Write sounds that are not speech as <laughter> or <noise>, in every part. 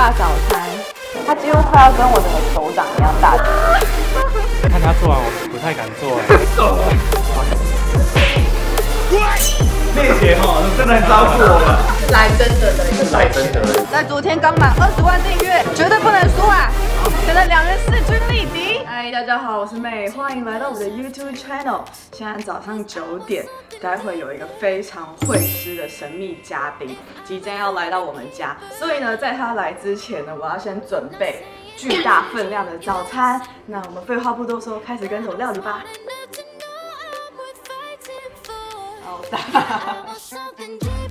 霸早餐，它几乎快要跟我的手掌一样大。看他做完，我不太敢做。<laughs> 那姐哈，真的很照顾我们。来真的的一个来真的。在昨天刚满二十万订阅，绝对不能输啊！现在两人势均力敌。嗨，大家好，我是妹，欢迎来到我的 YouTube channel。现在早上九点，待会有一个非常会吃的神秘嘉宾即将要来到我们家，所以呢，在他来之前呢，我要先准备巨大分量的早餐。那我们废话不多说，开始跟手料理吧。好大。<laughs>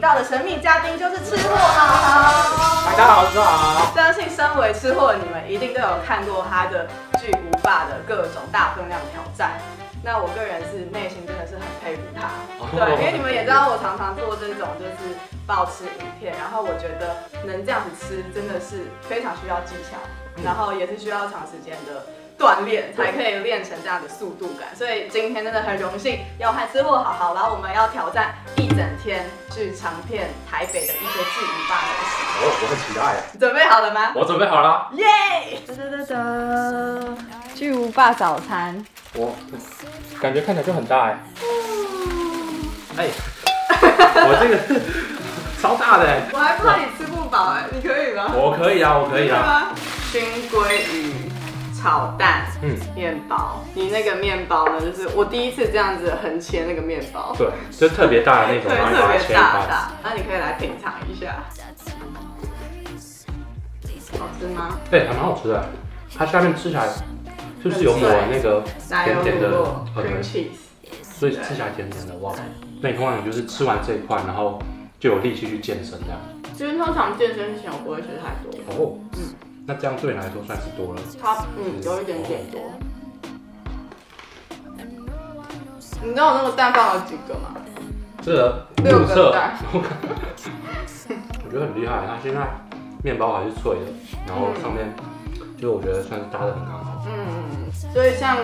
请到的神秘嘉宾就是吃货好，大家好，大家好。相信身为吃货的你们一定都有看过他的巨无霸的各种大分量挑战。那我个人是内心真的是很佩服他，对，因为你们也知道我常常做这种就是暴吃影片，然后我觉得能这样子吃真的是非常需要技巧，然后也是需要长时间的。锻炼才可以练成这样的速度感，所以今天真的很荣幸要和吃货好好，然后我们要挑战一整天去尝遍台北的一些巨无霸美食。哦，我很期待呀！准备好了吗？我准备好了。耶！哒哒哒哒，巨无霸早餐。我感觉看起来就很大哎。哎，我这个 <laughs> 超大的我还怕你吃不饱哎，你可以吗？我可以啊，我可以啊。熏鲑鱼。炒蛋，嗯，面包，你那个面包呢？就是我第一次这样子横切那个面包，对，就特别大的那种，对，特别大大。那你可以来品尝一下，好吃吗？对，还蛮好吃的。它下面吃起来就是有抹那个甜甜的 cream cheese，所以吃起来甜甜的哇。那你通常你就是吃完这一块，然后就有力气去健身这样。其实通常健身前我不会吃太多。哦，嗯。那这样对你来说算是多了，它嗯有一点点多。你知道我那个蛋放了几个吗？这六个蛋。<laughs> 我觉得很厉害，它现在面包还是脆的，然后上面就我觉得算是搭的很刚好。嗯，所以像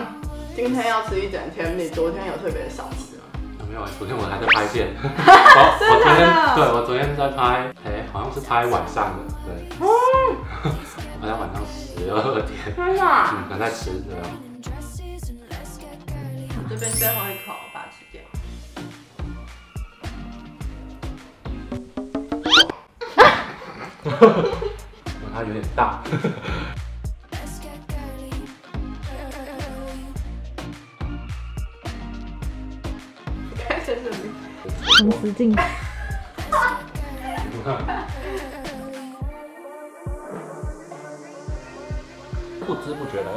今天要吃一整天，你昨天有特别少吃吗？没有，昨天我还在拍片。<laughs> 我昨天对我昨天在拍，哎，好像是拍晚上的，对。<laughs> 好像晚上十二点，天哪！嗯，还在吃着。这边最后一口，把它吃掉。它有点大。看这是从实境。不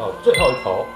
到最后一口，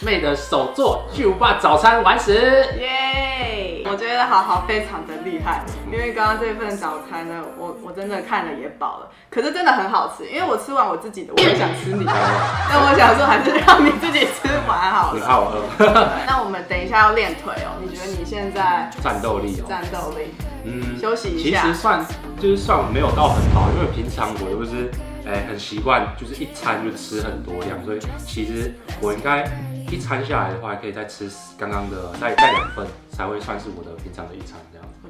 妹的首座巨无霸早餐完食，耶！我觉得好好非常的厉害，因为刚刚这份早餐呢，我我真的看了也饱了，可是真的很好吃，因为我吃完我自己的，我也想吃你的，<laughs> 但我想说还是让你自己吃完好了。你怕我饿？<laughs> 那我们等一下要练腿哦，你觉得你现在战斗力哦？战斗力。嗯，休息一下。其实算就是算没有到很饱，因为平常我又不是哎很习惯，就是一餐就吃很多量，所以其实我应该一餐下来的话，可以再吃刚刚的再再两份，才会算是我的平常的一餐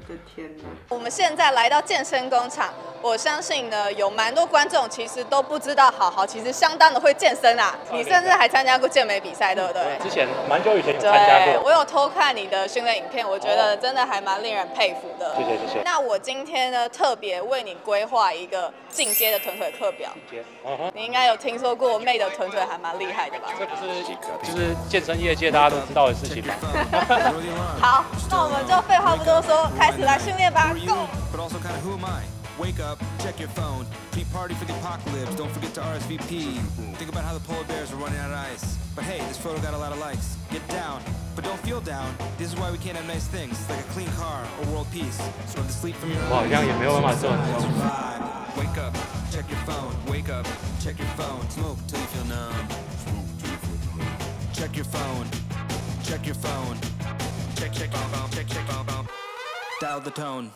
的天哪！我们现在来到健身工厂，我相信呢，有蛮多观众其实都不知道，好好其实相当的会健身啊。你甚至还参加过健美比赛，对不对？之前蛮久以前有参加过。我有偷看你的训练影片，我觉得真的还蛮令人佩服的。谢谢谢谢。那我今天呢，特别为你规划一个进阶的臀腿课表。进阶。你应该有听说过妹的臀腿还蛮厉害的吧？这不是就是健身业界大家都知道的事情吗？<laughs> 好，那我们就废话不多说，<laughs> 开 But also kind of who am I? Wake up, check your phone, keep party for the apocalypse, don't forget to RSVP. Think about how the polar bears are running out of ice. But hey, this photo got a lot of likes. Get down, but don't feel down. This is why we can't have nice things, like a clean car or world peace. So to sleep from your own. Wake up, check your phone, wake up, check your phone, smoke till you feel numb. Check your phone, check your phone, check, check, bomb, bomb, check, check, bomb, bomb. Dial the tone.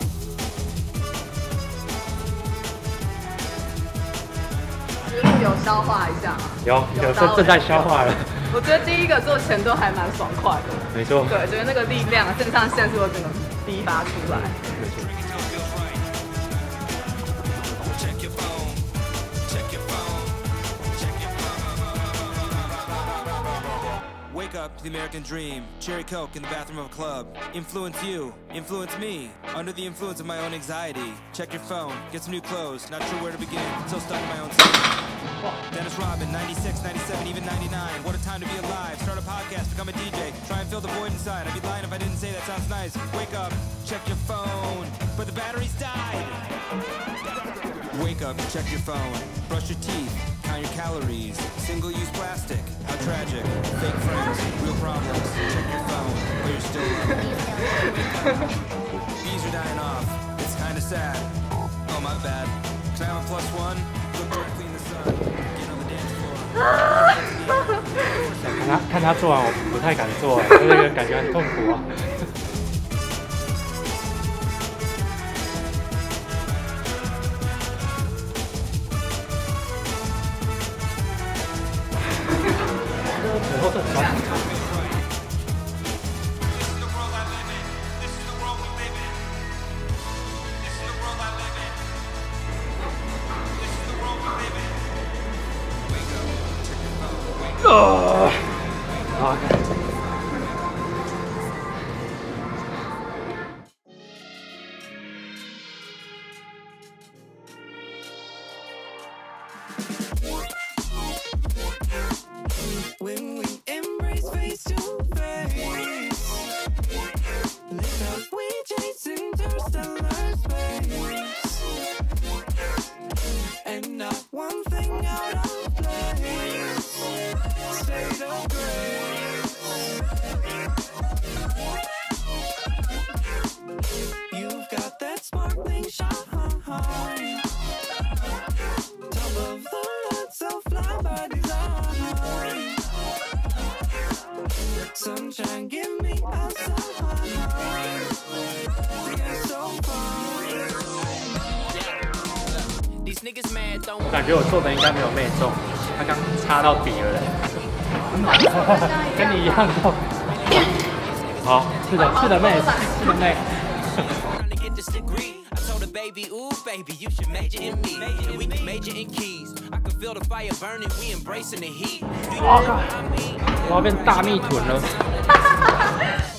觉得有消化一下吗？有有正正在消化了，我觉得第一个做前都还蛮爽快的，没错，对，觉得那个力量、肾上腺素会整个逼发出来。没错。Up to the American dream. Cherry Coke in the bathroom of a club. Influence you. Influence me. Under the influence of my own anxiety. Check your phone. Get some new clothes. Not sure where to begin. Still stuck in my own skin. Dennis Robin, 96, 97, even 99. What a time to be alive. Start a podcast, become a DJ. Try and fill the void inside. I'd be lying if I didn't say that sounds nice. Wake up, check your phone. But the battery's died. Wake up, check your phone. Brush your teeth, count your calories. Single use plastic, how tragic. Fake friends, real problems. Check your phone, but you're still up. Bees are dying off, it's kinda sad. Oh, my bad. Can I have a plus one? Look directly in the sun. Get on the dance floor. 看他看他做完，我不太敢做，那个感觉很痛苦啊。 <laughs> <laughs> <laughs> Bye. 觉我做的应该没有妹中，他刚插到底了嘞，跟你一样痛。好，是的，是的妹，是的妹。baby, ooh, baby, you should major in me. And we can major in keys. I can feel the fire burning, we embracing the heat. Do you know what I mean? 我要变大蜜臀了。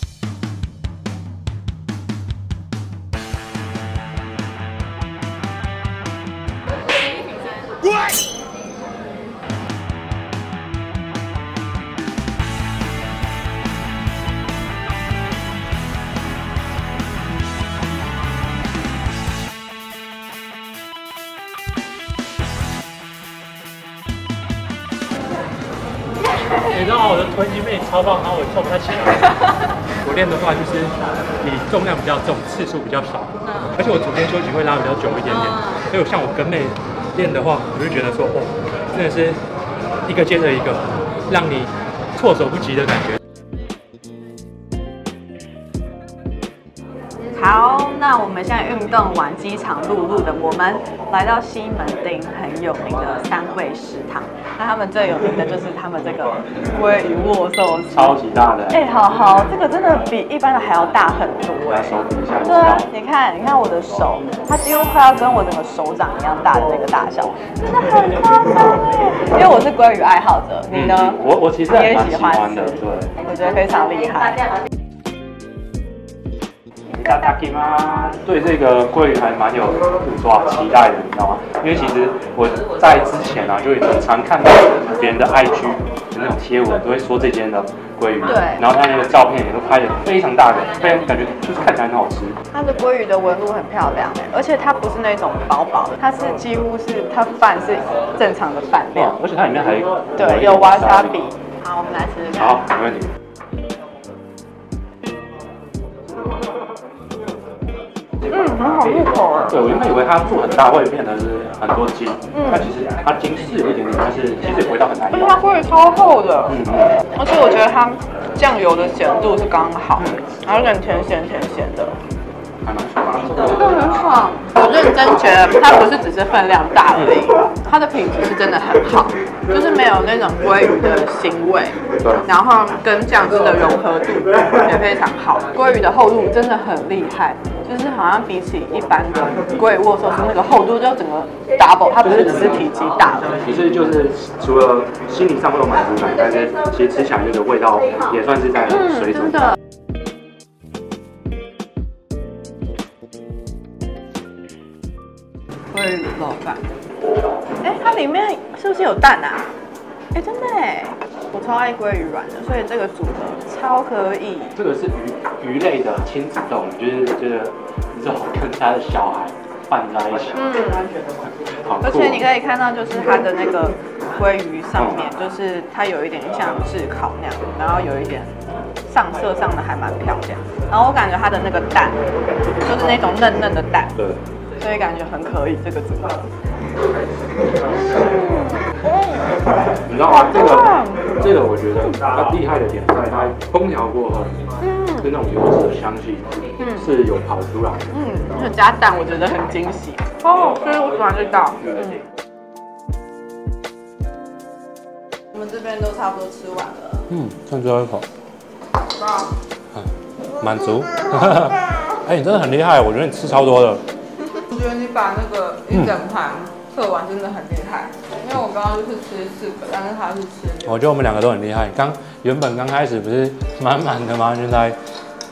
我的臀肌妹超棒，然后我跳不太起来。<laughs> 我练的话就是你重量比较重，次数比较少，而且我昨天休息会拉比较久一点点。所以我像我跟妹练的话，我就觉得说，哦，真的是一个接着一个，让你措手不及的感觉。们现在运动完机场路路的，我们来到西门町很有名的三味食堂。那他们最有名的就是他们这个鲑鱼握寿司，超级大的，哎、好好，这个真的比一般的还要大很多哎、手比一下对啊，你看，你看我的手，它几乎快要跟我整个手掌一样大的那个大小，真的很夸张哎！因为我是鲑鱼爱好者，你呢？嗯我我其实也喜欢欢的，吃对。我觉得非常厉害。对这个鲑鱼还蛮有哇期待的，你知道吗？因为其实我在之前啊，就很常看到别人的 IG 的那种贴文，都会说这间的鲑鱼，对然后他那个照片也都拍的非常大的，非常感觉就是看起来很好吃。它的鲑鱼的纹路很漂亮哎，而且它不是那种薄薄的，它是几乎是它饭是正常的饭哇量，，而且它里面还对，有瓦萨比。好，我们来试试看。好，没问题。嗯，很好入口啊。对，我原本以为它做很大会变得是很多筋，但其实它筋是有一点点，但是其实也不会到很难因为它咬。鲑鱼超厚的，嗯嗯，而且我觉得它酱油的咸度是刚好，然后有点甜咸甜咸。我认真觉得它不是只是分量大而已，它的品质是真的很好，就是没有那种鲑鱼的腥味，对然后跟酱汁的融合度也非常好。鲑鱼的厚度真的很厉害，就是好像比起一般的鲑鱼握寿司那个厚度就整个 double，它不是只是体积大的。其实就是除了心理上会有满足感，但是其实吃起来那个味道也算是在嗯，水准。真的。鲑鱼卤肉饭，哎，它里面是不是有蛋啊？哎，真的哎，我超爱鲑鱼软的，所以这个组合超可以。这个是鱼鱼类的亲子冻，就是这个肉跟他的小孩拌在一起，嗯。而且你可以看到，就是它的那个鲑鱼上面，就是它有一点像炙烤那样，然后有一点上色上的还蛮漂亮。然后我感觉它的那个蛋，就是那种嫩嫩的蛋，对，所以感觉很可以这个组合。<laughs> 你知道吗？这个这个我觉得它厉害的点在它烹调过后，是那种油脂的香气是有跑出来的。嗯，而且加蛋我觉得很惊喜。哦，所以我喜欢这道。嗯。我们这边都差不多吃完了。嗯，剩最后一口，啊，满足。<laughs> 哎，你真的很厉害，我觉得你吃超多的。我觉得你把那个一整盘测完真的很厉害，因为我刚刚就是吃四个，但是他是吃六我觉得我们两个都很厉害。刚原本刚开始不是满满的吗？现在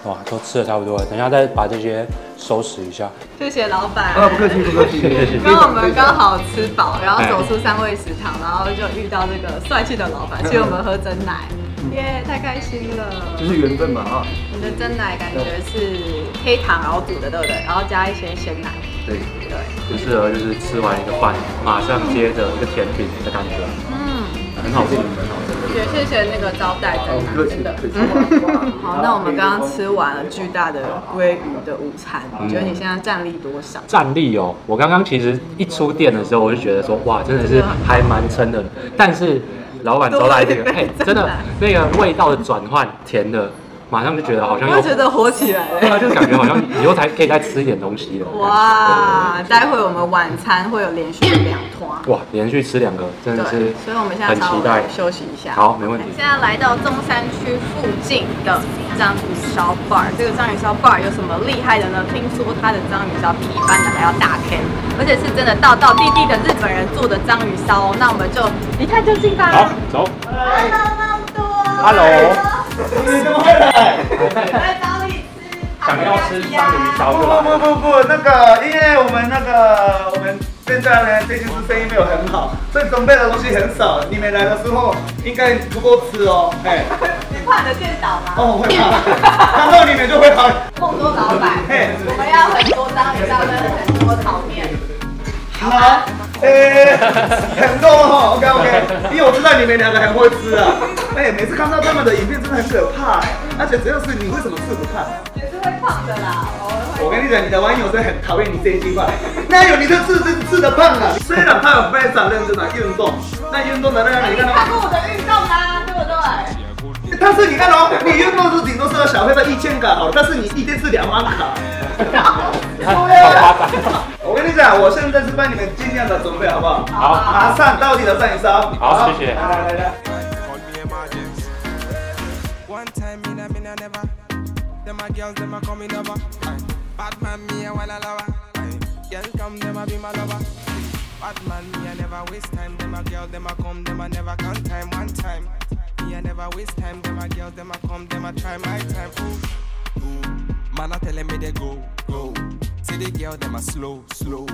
哇，都吃的差不多了。等一下再把这些收拾一下。谢谢老板。啊，不客气，不客气。<laughs> 刚刚我们刚好吃饱，然后走出三味食堂，然后就遇到这个帅气的老板，请我们喝真奶，耶，太开心了！就是缘分嘛啊。你的真奶感觉是黑糖熬煮的，对不对？然后加一些鲜奶，对，对，很适合就是吃完一个饭，马上接着一个甜品的感觉，嗯，很好吃，很好吃。也谢谢那个招待客气真的。客气嗯好，那我们刚刚吃完了巨大的鲑鱼的午餐，你觉得你现在战力多少？战力哦，我刚刚其实一出店的时候，我就觉得说，哇，真的是还蛮撑的。但是老板招待这个，真的那个味道的转换，甜的，马上就觉得好像又我觉得火起来对啊，了。就感觉好像以后才可以再吃一点东西了。哇，待会我们晚餐会有连续两团。哇，连续吃两个，真的是，所以我们现在很期待。休息一下。好，没问题。现在来到中山区附近的章鱼烧 bar，这个章鱼烧 bar 有什么厉害的呢？听说它的章鱼烧比一般的还要大 K，而且是真的道道地地的日本人做的章鱼烧哦。那我们就一看就进吧。好，走。Hello，来找你吃。想要吃章鱼烧就不。不不不，那个，因为我们那个我们现在呢，最近是生意没有很好，所以准备的东西很少。你们来的时候应该不够吃哦，哎，你怕的店倒吗？哦，会怕，看到你们就会怕。梦多老板，嘿我们要很多章鱼烧跟很多炒面。好，哎，很多哦，OK OK，因为我知道你们两个很会吃啊。哎，每次看到他们的影片真的很可怕哎，而且主要是你为什么吃不胖？也是会胖的啦。我跟你讲，你的网友真的很讨厌你这一句话。<laughs> 哪有你的吃吃吃的胖啊？虽然他有非常认真的运动，那运动的那样你你看到，看过我的运动啦，对不对？但是你看哦，你运动是顶多是小费的一千卡好，但是你一天是两万卡。好夸张。我跟你讲，我现在是帮你们尽量的准备，好不好？好马上到底的上一烧。好谢谢来来来来。Call me emergency. One time in a minute never. Them a girls, them a coming over. Aye. Bad man, me a wanna lover. Aye. Girl come, them a be my lover. Bad man, me a never waste time. Them a girl, them a come, them a never count time. One time, me a never waste time. Them a girl, them a come, them a try my time. Ooh, ooh. Man, I telling me they go, go. See the girl, them a slow, slow.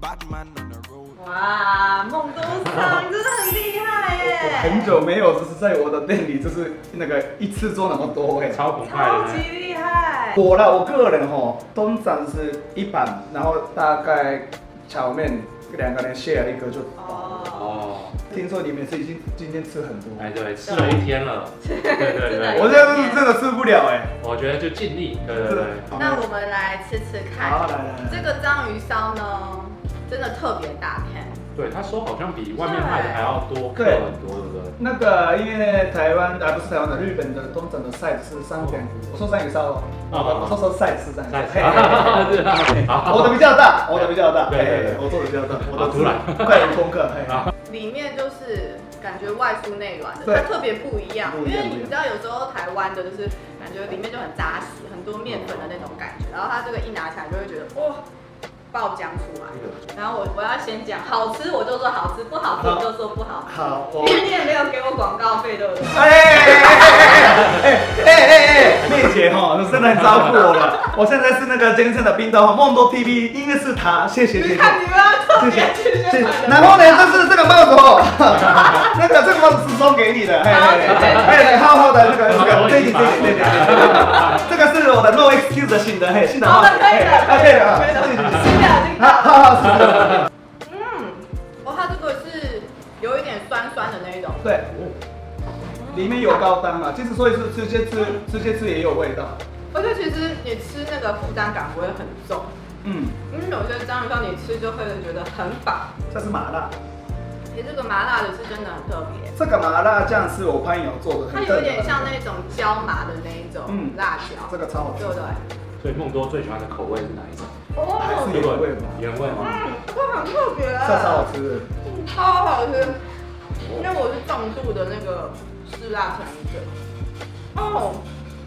Bad man on the road. 哇，梦都上，你真的很厉害耶！很久没有，就是在我的店里，就是那个一次做那么多哎。超澎湃超级。厉害。我啦，我个人吼，通常是一盘，然后大概炒面两个人 share 一个就。哦，哦，听说你们是已经今天吃很多，哎对，吃了一天了。对对真的对，我这样是真的吃不了哎。我觉得就尽力。对对对。那我们来吃吃看。好来来来这个章鱼烧呢，真的特别大片。对，他说好像比外面卖的还要多克对很多，对不对？那个，因为台湾啊不是台湾的，日本的通常的 size 是三点五，我说三鱼烧哦，我说说 size 是三鱼烧，嘿嘿嘿。是 <laughs> 啊，我的比较大，我的比较大，对对对。我做的比较大，我的好突然快有功课，嘿，里面就是感觉外酥内软的，它特别不一样。不一样因为你知道有时候台湾的就是感觉里面就很扎实，很多面粉的那种感觉，然后它这个一拿起来就会觉得哇。爆浆出来，然后我我要先讲好吃，我就说好吃；不好吃我就说不好吃。好，我因为你也没有给我广告费，对不对？哎哎哎哎哎哎，妹姐哈，真的很照顾我了。<laughs> 我现在是那个真正的冰豆哈，梦多 TV 音乐是他，谢谢谢谢。你看你们要特谢谢。然后呢，这是这个帽子哦，<laughs> 那个这个帽子是送给你的，<laughs> 嘿嘿嘿，嘿，好好的那个那个，这一点这一点，对对对，这个是我的 no excuse 型的，嘿，新的帽子，好的，可以的，啊可以的啊，可以的，的 <laughs> 嗯，哦，它这个是有一点酸酸的那一种。对，里面有高汤嘛，其实所以是直接吃直接吃也有味道，而且其实你吃那个负担感不会很重，嗯，因为有些章鱼烧你吃就会觉得很饱。这是麻辣，其实这个麻辣的是真的很特别，这个麻辣酱是我朋友做的，它有一点像那种椒麻的那一种嗯辣椒，这个超好吃。对不对？所以梦多最喜欢的口味是哪一种？还哦，是原味嘛，原味吗？嗯，这个很特别，这超好吃的。超好吃。因为我是重度的那个嗜辣成瘾者。哦，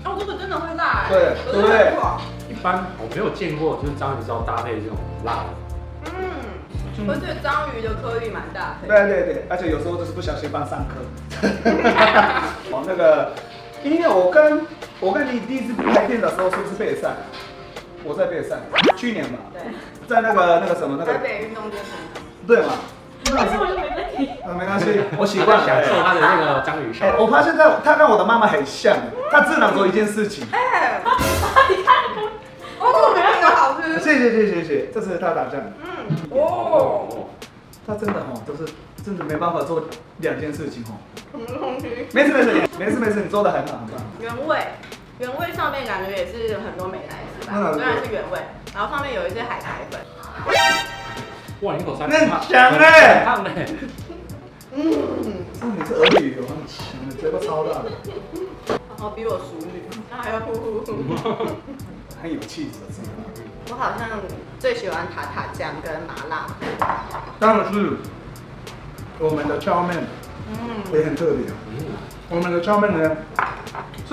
哦，这个真的会辣哎，对可是对一般我没有见过，就是章鱼烧搭配这种辣的。嗯，而且章鱼的颗粒蛮大的。对对对，而且有时候就是不小心放上颗。<laughs> 哦，那个，因为我跟我跟你第一次拍片的时候是不是被赛？我在备赛，去年嘛，对，在那个那个什么那个，台北运动健身。对嘛？但是 <laughs> 我就没关系，我习惯。享受他的那个章鱼烧哎，。我发现他他跟我的妈妈很像，他只能做一件事情。哎，你看，哦，这个好吃。谢谢谢谢谢谢，这是他打酱，嗯，哦，哦，他真的哦，都是真的没办法做两件事情哦。什么东西？没事没事没事没事，你做的很好很棒。原味，原味上面感觉也是很多美乃滋吧，嗯虽然是原味，然后上面有一些海苔粉。哇，你口三那很香哎烫嘞！<laughs> 嗯，哦，你是俄语有很强的，嘴巴超大的，然后比我熟女，那还要呼呼呼。很有气质的。我好像最喜欢塔塔酱跟麻辣。当然是我们的荞面嗯，也很特别。嗯，我们的荞面呢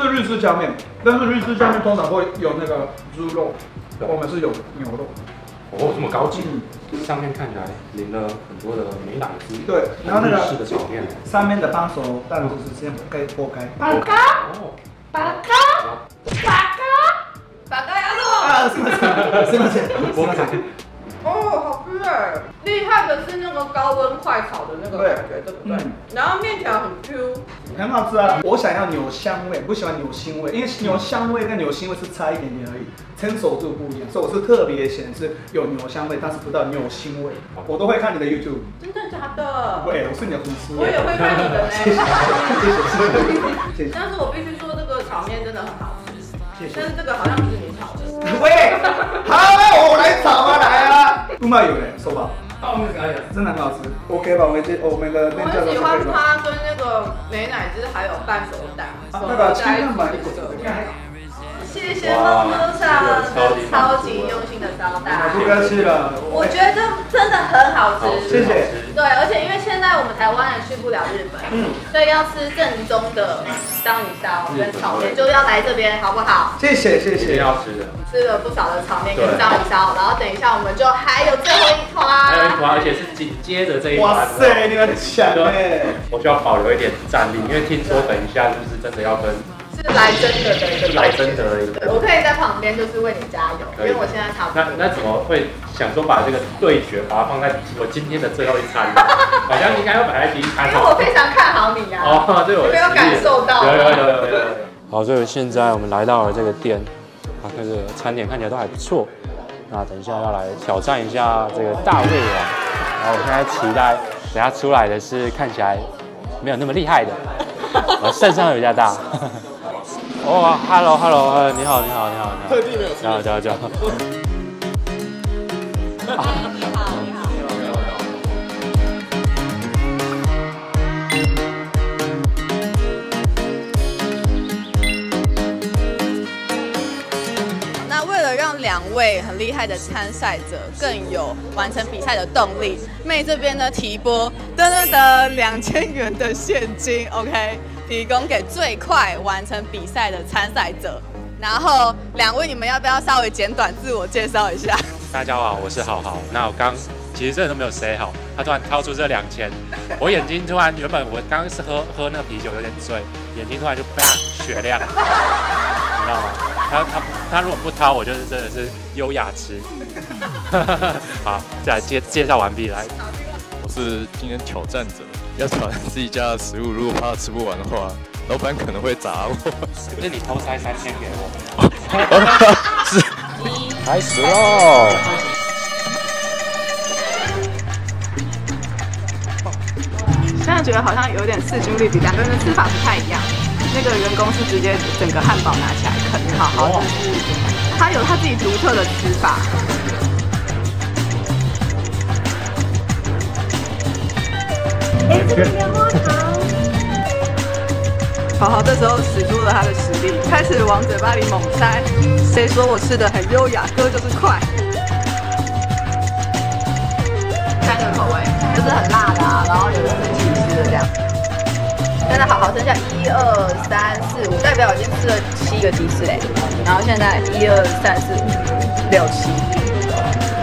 是日式荞面，但是日式荞面通常会有那个猪肉，我们是有牛肉。哦，这么高级嗯，上面看起来淋了很多的美乃滋。对然后那个日式的炒面。上面的半熟蛋就是先该剥开。哦，八嘎，八嘎，八嘎要肉。啊，是不？是吗？是剥吗？开。哦，厉害的是那个高温快炒的那个感觉，对不对？然后面条很 Q，很好吃啊！我想要牛香味，不喜欢牛腥味，因为牛香味跟牛腥味是差一点点而已，成熟度不一样，所以我是特别显示有牛香味，但是不到牛腥味。我都会看你的 YouTube，真的假的？喂，我是你的粉丝。我也会看你的呢。谢谢谢谢。但是我必须说，这个炒面真的很好吃。谢谢但是这个好像不是你炒的。喂，好，我来找啊，来啊！不卖有嘞，说吧。真的很好吃，OK 吧？我们这我们的我店叫做很喜欢？它跟那个美乃滋还有半熟蛋啊那个清淡谢谢梦多少超级用心的招待，不客气了，我觉得真的很好吃。谢谢。对，而且因为现在我们台湾人去不了日本，嗯所以要吃正宗的章鱼烧跟炒面，就要来这边，好不好？谢谢谢一定谢。要吃的。吃了不少的炒面跟章鱼烧，然后等一下我们就还有最后一团。还有一团，而且是紧接着这一团。哇塞，你们很强哎！我需要保留一点战力，因为听说等一下就是真的要跟是来真的的一个来真的而已。对，我可以在旁边就是为你加油，因为我现在差不多。那那怎么会想说把这个对决把它放在我今天的最后一餐？<laughs> 好像应该要摆在第一餐因为我非常看好你啊。哦，<laughs> 对，我有没有感受到？有有有有有有。好，所以现在我们来到了这个店，啊，这个餐点看起来都还不错。那等一下要来挑战一下这个大胃王，然后我现在期待等下出来的是看起来没有那么厉害的，我，<laughs> 胜算会比较大。哦，Hello Hello，呃，你好你好你好你好，特地没有，你好你好你好。那为了让两位很厉害的参赛者更有完成比赛的动力，妹这边呢提拨噔噔噔两千元的现金，OK，提供给最快完成比赛的参赛者。然后两位，你们要不要稍微简短自我介绍一下？大家好，我是好好。那我刚其实真的都没有 say 好，他突然掏出这两千，我眼睛突然原本我刚刚是喝喝那个啤酒有点醉，眼睛突然就啪雪亮，你知道吗？他他他如果不掏，我就是真的是优雅吃。<laughs> 好，再来介介绍完毕，来，我是今天挑战者，要挑战自己家的食物，如果怕吃不完的话，老板可能会砸我。可是你偷塞三千给我，<laughs> 是，开始喽。现在觉得好像有点势均力敌，两个人的吃法不太一样。那个员工是直接整个汉堡拿起来啃，好好就是他有他自己独特的吃法。棉花糖好好，这时候使出了他的实力，开始往嘴巴里猛塞。谁说我吃的很优雅，哥就是快。三个口味，就是很辣的、啊，然后有的是起司的这样。现在好好剩下一二三四五，代表已经吃了七个鸡翅嘞。然后现在一二三四五六七，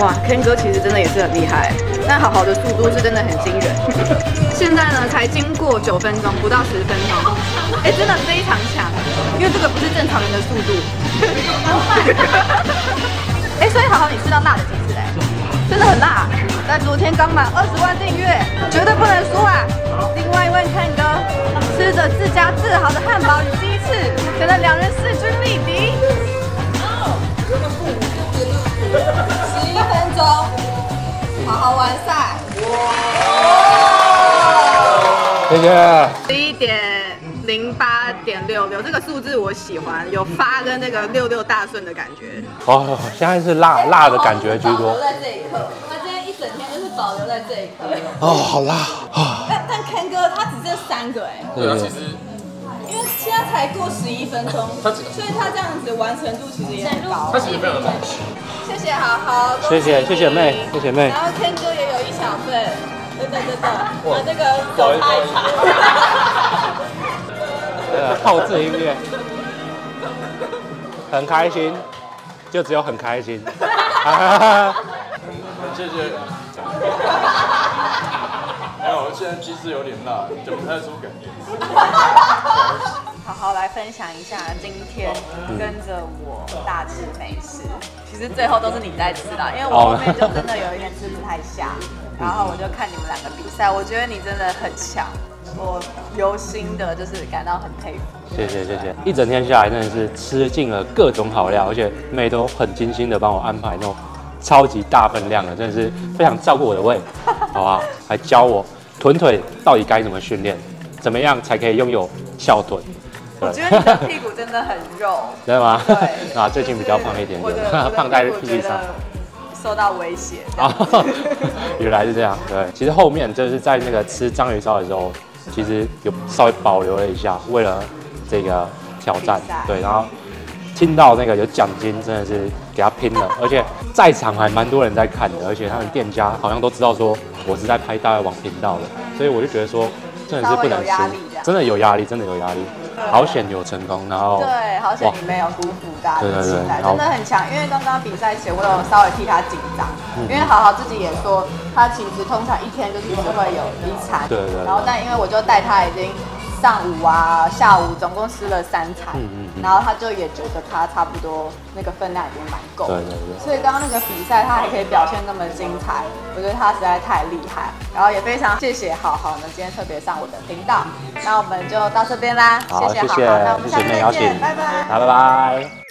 哇，Ken 哥其实真的也是很厉害，但好好的速度是真的很惊人。<laughs> 现在呢，才经过九分钟，不到十分钟，哎，真的非常强，因为这个不是正常人的速度。哎，所以好好你吃到辣的鸡翅哎，真的很辣。但昨天刚满二十万订阅，绝对不能输啊！另外一位 Ken 哥吃着自家自豪的汉堡与鸡翅，显得两人势均力敌。十一分钟，好好完赛。谢谢。十一点零八点六六，这个数字我喜欢，有发跟那个六六大顺的感觉。哦，现在是辣辣的感觉居多留。在这一刻，他今天一整天就是保留在这一刻。哦，好辣啊！但但 Ken 哥他只剩三个哎，对啊，其实现在才过十一分钟，所以他这样子完成度其实也很高。他其实非常难吃。谢谢好好，谢谢谢谢妹，谢谢妹然。后 Ken 哥也有一小份，真的真的，我这个手拍一下。呃，后置音乐，很开心，就只有很开心。<laughs> 谢谢。<laughs> 没有，现在鸡翅有点辣，讲不太出感觉。<laughs> 好好来分享一下今天跟着我大吃美食。其实最后都是你在吃啦，因为我后面就真的有一点吃不太下，<laughs> 然后我就看你们两个比赛，我觉得你真的很强，我由心的就是感到很佩服。谢谢谢谢，一整天下来真的是吃尽了各种好料，而且妹都很精心的帮我安排那种超级大分量的，真的是非常照顾我的胃，<laughs> 好吧？还教我臀腿到底该怎么训练，怎么样才可以拥有翘臀。我觉得你的屁股真的很肉，<laughs> 真的吗？对啊，最近比较胖一点点，<laughs> 胖在屁股上。受到威胁。啊，<laughs> 原来是这样。对，其实后面就是在那个吃章鱼烧的时候，其实有稍微保留了一下，为了这个挑战。对，然后听到那个有奖金，真的是给他拼了，而且在场还蛮多人在看的，而且他们店家好像都知道说我是在拍大胃王频道的，所以我就觉得说真的是不能输，真的有压力，真的有压力。好险有成功，然后对，好险你没有辜负大家的期待，真的很强。因为刚刚比赛前我有稍微替他紧张，嗯因为好好自己也说，他其实通常一天就是只会有一餐，对然后但因为我就带他已经上午啊、下午总共吃了三餐，嗯嗯嗯然后他就也觉得他差不多那个分量已经蛮够对了。对对。所以刚刚那个比赛，他还可以表现那么精彩，我觉得他实在太厉害。然后也非常谢谢好好呢，今天特别上我的频道。那我们就到这边啦，好，谢谢好好，谢那我们下次再见，拜拜。拜拜。